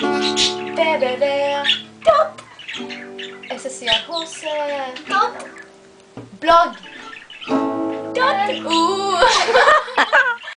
BBB. Topp. Associationsblogg. Blogg. Blogg.